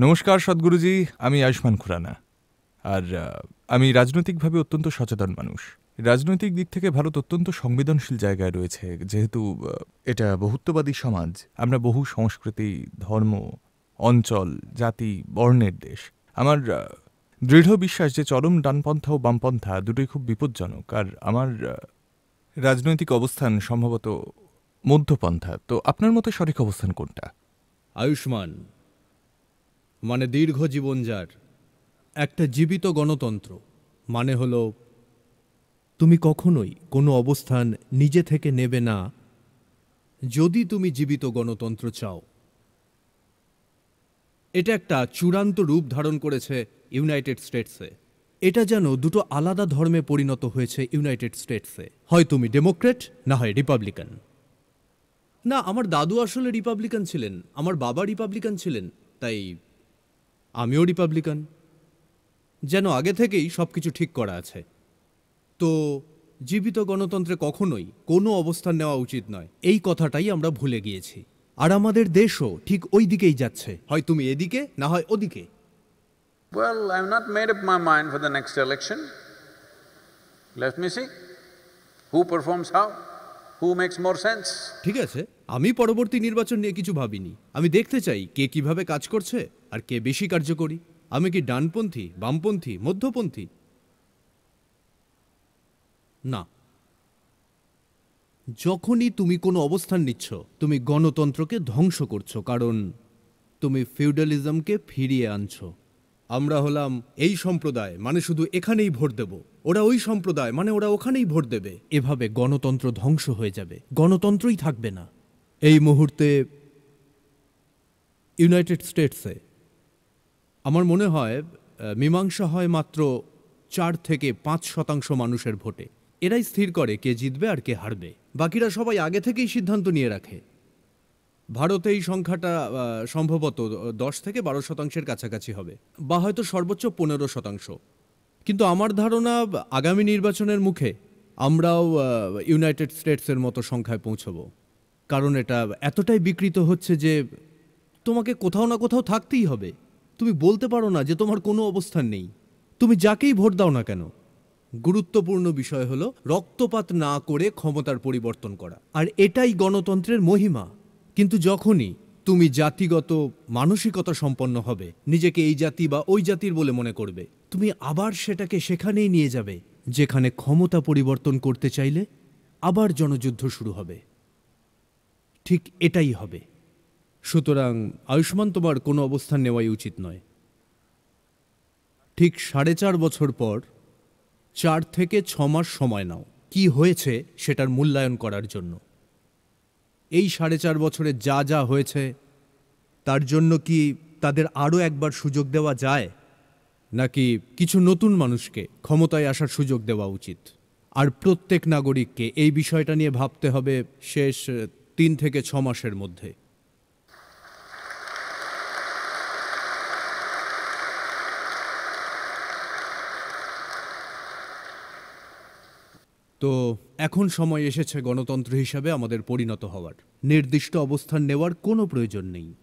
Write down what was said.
নমস্কার সদ্গুরুজি, আমি আয়ুষ্মান খুরানা। আর আমি রাজনৈতিকভাবে অত্যন্ত সচেতন মানুষ। রাজনৈতিক দিক থেকে ভারত অত্যন্ত সংবেদনশীল জায়গায় রয়েছে, যেহেতু এটা বহুত্ববাদী সমাজ। আমরা বহু সংস্কৃতি, ধর্ম, অঞ্চল, জাতি, বর্ণের দেশ। আমার দৃঢ় বিশ্বাস যে চরম ডানপন্থা ও বামপন্থা দুটোই খুব বিপজ্জনক। আর আমার রাজনৈতিক অবস্থান সম্ভবত মধ্যপন্থা। তো আপনার মতে সঠিক অবস্থান কোনটা? আয়ুষ্মান মানে দীর্ঘ জীবন যার। একটা জীবিত গণতন্ত্র মানে হলো, তুমি কখনোই কোনো অবস্থান নিজে থেকে নেবে না, যদি তুমি জীবিত গণতন্ত্র চাও। এটা একটা চূড়ান্ত রূপ ধারণ করেছে ইউনাইটেড স্টেটসে। এটা যেন দুটো আলাদা ধর্মে পরিণত হয়েছে ইউনাইটেড স্টেটসে। হয় তুমি ডেমোক্রেট, না হয় রিপাবলিকান। না, আমার দাদু আসলে রিপাবলিকান ছিলেন, আমার বাবা রিপাবলিকান ছিলেন, তাই আমিও রিপাবলিকান। যেন আগে থেকেই সব কিছু ঠিক করা আছে। তো জীবিত গণতন্ত্রে কখনোই কোনো অবস্থান নেওয়া উচিত নয়। এই কথাটাই আমরা ভুলে গিয়েছি। আর আমাদের দেশও ঠিক ওই দিকেই যাচ্ছে। হয় তুমি এদিকে না হয় ওদিকে। Well, I've not made up my mind for the next election. Let me see. Who performs how? Who makes more sense? ঠিক আছে। আমি পরবর্তী নির্বাচন নিয়ে কিছু ভাবিনি। আমি দেখতে চাই কে কীভাবে কাজ করছে। আর কে বেশি কার্যকরী? আমি কি ডানপন্থী, বামপন্থী, মধ্যপন্থী? না। যখনই তুমি কোনো অবস্থান নিচ্ছ, তুমি গণতন্ত্রকে ধ্বংস করছ, কারণ তুমি ফিউডালিজমকে ফিরিয়ে আনছো। আমরা হলাম এই সম্প্রদায় মানে শুধু এখানেই ভোট দেব। ওরা ওই সম্প্রদায় মানে ওরা ওখানেই ভোট দেবে। এভাবে গণতন্ত্র ধ্বংস হয়ে যাবে। গণতন্ত্রই থাকবে না। এই মুহূর্তে ইউনাইটেড স্টেটসে আমার মনে হয় মীমাংসা হয় মাত্র চার থেকে পাঁচ শতাংশ মানুষের ভোটে। এরাই স্থির করে কে জিতবে আর কে হারবে। বাকিরা সবাই আগে থেকেই সিদ্ধান্ত নিয়ে রাখে। ভারতে এই সংখ্যাটা সম্ভবত দশ থেকে বারো শতাংশের কাছাকাছি হবে, বা হয়তো সর্বোচ্চ পনেরো শতাংশ। কিন্তু আমার ধারণা, আগামী নির্বাচনের মুখে আমরাও ইউনাইটেড স্টেটসের মতো সংখ্যায় পৌঁছব। কারণ এটা এতটাই বিকৃত হচ্ছে যে তোমাকে কোথাও না কোথাও থাকতেই হবে। তুমি বলতে পারো না যে তোমার কোনো অবস্থান নেই। তুমি যাকেই ভোট দাও না কেন? গুরুত্বপূর্ণ বিষয় হলো রক্তপাত না করে ক্ষমতার পরিবর্তন করা। আর এটাই গণতন্ত্রের মহিমা। কিন্তু যখনই তুমি জাতিগত মানসিকতা সম্পন্ন হবে, নিজেকে এই জাতি বা ওই জাতির বলে মনে করবে, তুমি আবার সেটাকে সেখানেই নিয়ে যাবে, যেখানে ক্ষমতা পরিবর্তন করতে চাইলে আবার জনযুদ্ধ শুরু হবে। ঠিক এটাই হবে। সুতরাং আয়ুষ্মান তোমার কোনো অবস্থান নেওয়াই উচিত নয়। ঠিক সাড়ে চার বছর পর চার থেকে ছ মাস সময় নাও। কি হয়েছে সেটার মূল্যায়ন করার জন্য। এই সাড়ে চার বছরে যা যা হয়েছে, তার জন্য কি তাদের আরও একবার সুযোগ দেওয়া যায়? নাকি কিছু নতুন মানুষকে ক্ষমতায় আসার সুযোগ দেওয়া উচিত? আর প্রত্যেক নাগরিককে এই বিষয়টা নিয়ে ভাবতে হবে শেষ তিন থেকে ছ মাসের মধ্যে। তো এখন সময় এসেছে গণতন্ত্র হিসাবে আমাদের পরিণত হওয়ার। নির্দিষ্ট অবস্থান নেওয়ার কোনো প্রয়োজন নেই।